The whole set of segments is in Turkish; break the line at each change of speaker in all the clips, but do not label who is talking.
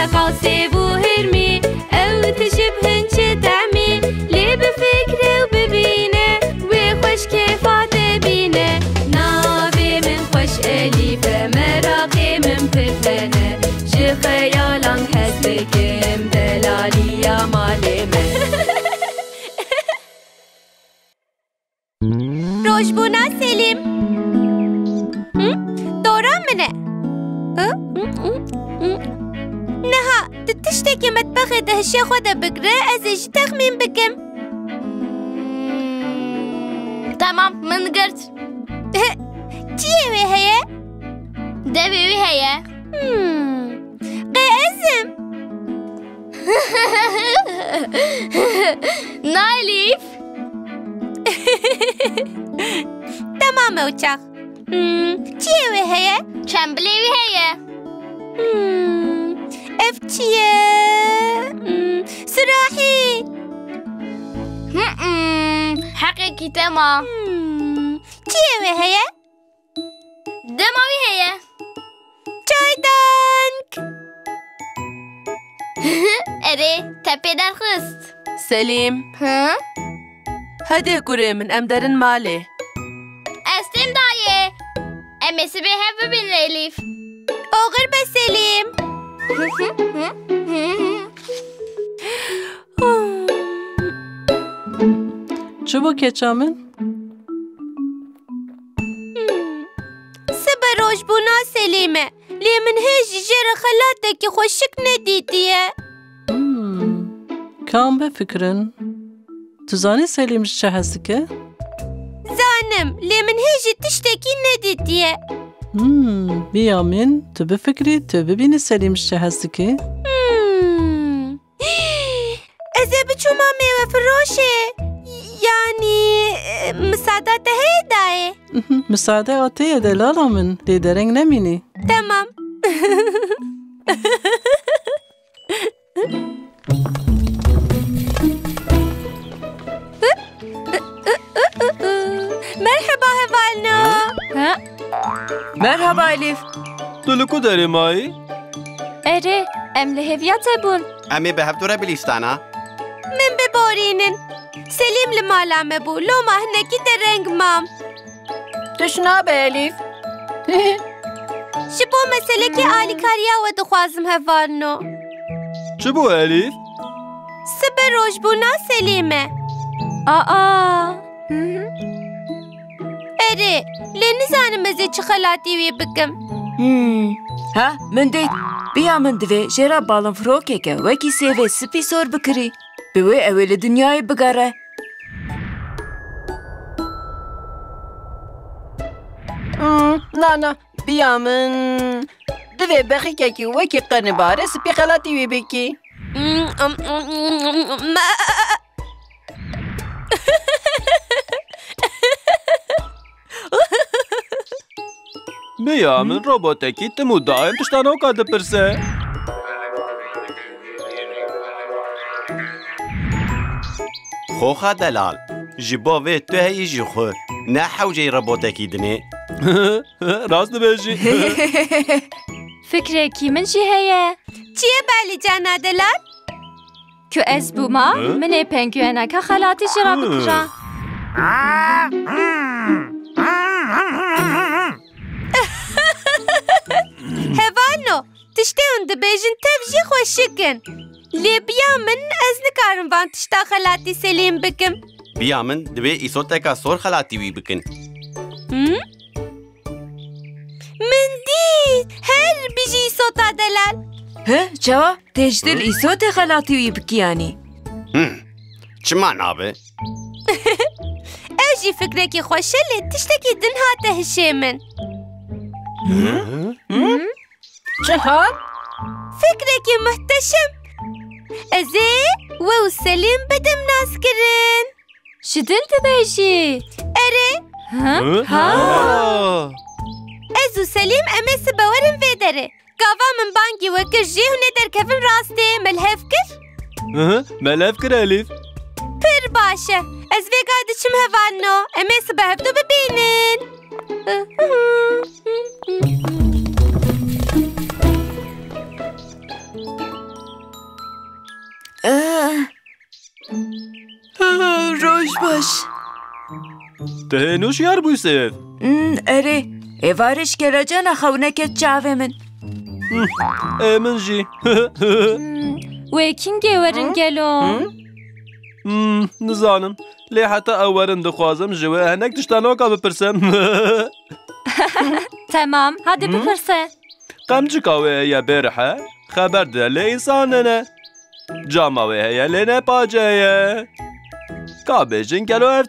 حساب وهرمي أو تشبهن شتعمي ليه بفكرة وببينة وخوش كيف عتبينة نابي
من
خوش
أليفة مراقي من فتنة جي خيالان حسبكم دلالي يا معلمة
روشبونا سلیم دوران تتشتكي مطبخي ده الشيخ وده بقراءة زي تخمين بكم
تمام من قرت
تيوي هيا
دبيوي هيا
قاسم
ناليف
تمام اوچاق تيوي هيا
چنبليوي هيا きても
うんチームへえ
でもみへえ
Çaydank. Hmm.
Eri tepeden hız.
Selim.
Hı?
Hadi gure min emderin mali.
Eslim dayı. Emesi bir hep bin Elif.
Oğur be Selim.
چ بۆ کێچا من؟
سبە ڕۆژبوونا سەلیمە لێ من هێژی ژێرە خەلاتێکی خۆشک نەدیتیە
Hmm. کام بفکرن Tu zanî Selîm ji çi hez dike?
زانم لێ من هێژی تشتێکی نەدیتیە
Hmm, bîya min tu bifikrî tu bibînî Selîm ji çi hez dike?
ئەزێ بچوومە مێوە فرۆشێ ینی مساداتە هەیەدایێ
Misade ateye de lala min lê dereng nemînî.
تەمام مرحبا هەڤالنۆ
Merhaba Elif.
Tu li ku derê mayî?
Erê, em li hêviya te bûn.
Em ê bi hevdora bilîstana.
من ببارینن سلیم li mala me bû loma hinekî de reng mam
Tuşnabe Elif.
ji bo meselekê alîkariya we dixwazim hevalino
Çi bû Elîf?
Sibe rojbûna Selîme
Aa,
Erê lê nizanim ez ê çi xelatî wê bikim
Hmm. Ha, min dê biya min divê jêra balin firokeke wekî sêvê spî sor bikirî. بوي أوي لدنياي بقرة
نانا بيامن دوي بخي كاكي وكي قنبارة سبي خلاتي ويبكي
ما بيامن روبوتكي تمو دائم تشتانو كاد برسه
خوخا دلال. جبو به تو هایی جی خو. نه حوجه ربوده کی دنه
راست بشی
فکر کی من جی هیه؟
چیه بلی جانا دلال؟
که از بوما من پنگوه نکا خلاتی جرا بکرا
هوانو tiştê hûn dibêjin tev jî xweşikin Lê biya min ez nikarim van tişta xelatî Selîm bikim
Biya min îsoteka sor xelatî wî bikin.
Min dît her bijî sota delal
He, çawa tê ji dil îso tê xelatî wî bikî yanî.
Hmm. Çima nabe?
Ew jî fikrekî xweş e lê tiştekî din hate hişê min
شهاب
فكرك يا مهتشم أزي ووسلم بدم ناسكرن
شدنت بيشي
أري.
ها؟ أه؟ ها؟
آه.
أزو سليم أمس بورم فيدري كافا من بانكي وكجي هنا كفن راستي ملهفكر
ها أه؟ ملهفكر أليف.
بير باشا. أز في قاعد شم هفانو. أمس بهبتو ببينن
ಏನು ಶಿಯಾರ್ಬುಯಿಸೇದ್
ಅರೆ ಎವಾರಿಶ್ ಕೆರಜನ ಹೌನಕ್ಕೆ ಚಾವೆಮನ್
ಎಮನ್ ಜಿ
وێکینگ گێوەرن گەلۆ
نزانم. لێ حتا ئەوەرن دخوازم ژوێ هەنێک تشتانۆکە بپرسم
تمام. هدی بپرسە
قەم چکاوێ یا بێرەحە؟ Gêwerin gelo. Hmm, Nizanim. Lê heta ew werin dixwazim ji we hinek tiştanoka bipirsim. Tamam, hadi bipirse. Qemcika wê heye bêrihe, xeber de lê însanê ne. Cama wê heye lê nepacê ye. Ka bêjin gelo ev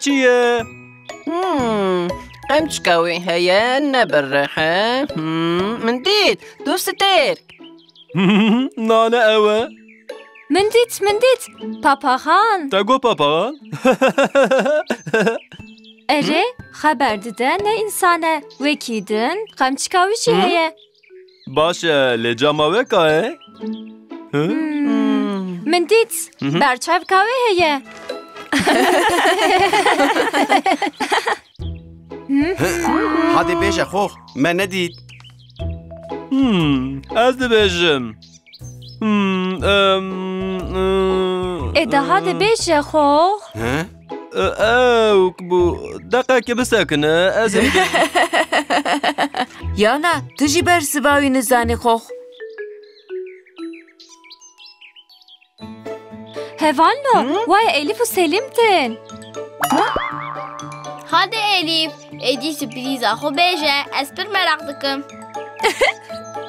باشه لجا ما بکاه
من دیت برچه بکاوه هیه؟
ها دی بیشه خوخ من ندید.
از دی بیشم ایده ها دی
بیشه خوخ.
اوک بو دقیقی بسکنه از دی
Jana, të zhiber së vaju në zani kohë.
هفانا ويا أليف وسلمتن
هذا أليف ادي سبريز اخو بيجا اسبر مراقدكم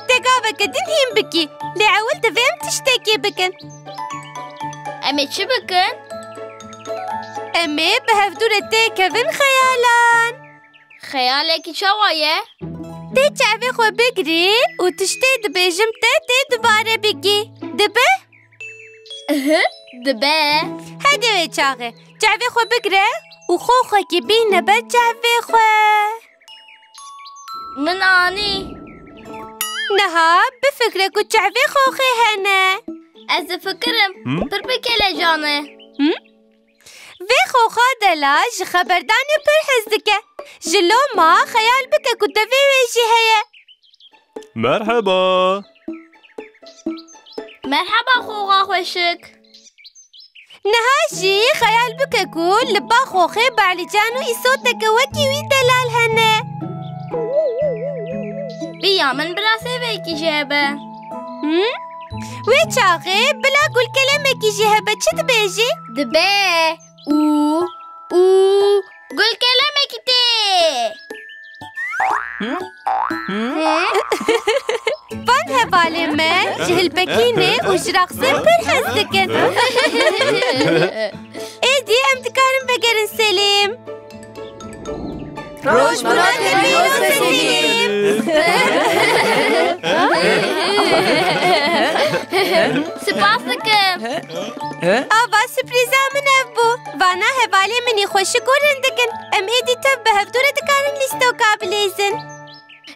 تقابا قدم هين بكي لعول تفهم تشتكي بكن
امي شو بكن
امي بهفدو لتيكا بن خيالان
خيالك شوايه
ते चावे खो बिगरी उतश्ते दबेजम ते ते दोबारा बिगी दबे
दबे
هذا يا تشاغي تعبي خو بقرا وخوخه كبينا بتعبي خو
من اني
نها بفكرك وتعبي خوخي هنا
از فكرم بربك على جاني
في خوخه دلاج خبرداني برحزك جلو ما خيال بك
مرحبا.
مرحبا خوغا خوشك.
نهاجي خيال بك أقول لبا خوخي بعلجانو يسوتك وكيوي دلال هنا
بيا من براسي بيكي جابه هم؟
ويتشاغي بلا قول كلامك جهبة. شد تبيجي؟
دبي. أو أو. قول كلامك تي.
Dibe. û
û
gulkelemekî tê. Van hevalê me ji hilbekînê û ji raqsê pir hez dikin. Êdî em dikarin vegerin Selim.
Rojmilat hebîn Selim.
Spas dikim.
Ava sürpriza min ev bû. Vana hevalê minî xweşik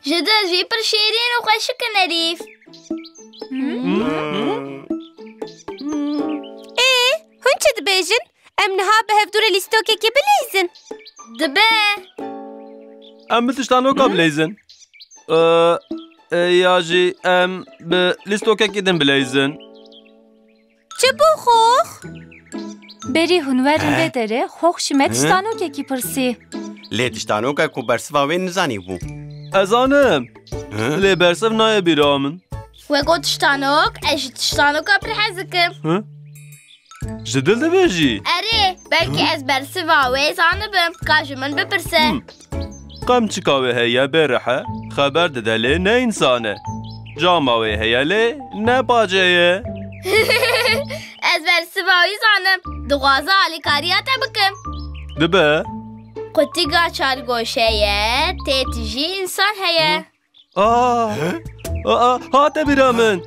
جداجي برشيرين وغشك نريف
ايه هنچ دبيجن ام نها بهفدور ليستوكي كي بليزن
دبي
ام بتشتانو قبليزن اه ياجي ام بليستوكي كيدن بليزن
چبو خوخ
بری هنورن بدره خوخ شمت شتانو که کی پرسی
لیت شتانو که کو برسوا و نزانی بو
Ezanım. Lê bersev naye bîra min.
We got tiştanok, eş tiştanoka pir hezikim.
Ji dil dibe jî?
Erê, belkî ez bersiva wê zanibim, ka ji min bipirse.
Qem çika heye bêrihe, xeber dide ne insane. e. Cama wê heye ne bacê ye.
Ez bersiva wî zanim, dixwaza alîkariya te bikim.
Dibe?
Kotiga čar goše je, tetici insan heye.
Ah! Aa, aa, hata bir amın.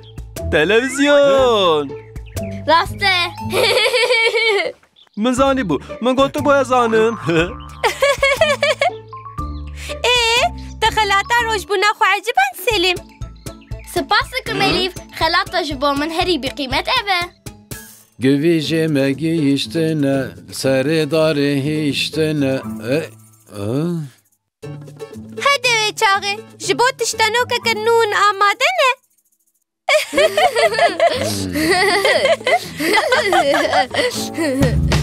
من زاني بو من قلت بو زانم
إيه تخلاطا روج بو ناخو عجبان سليم
سباسك مليف خلاطة جبو من هري بقيمة أبا
Güvici me giyiştine, seri darı hiştine. E,
Hadi ve çağı, ji bo tiştenokeke nûn amade ne?
Hmm.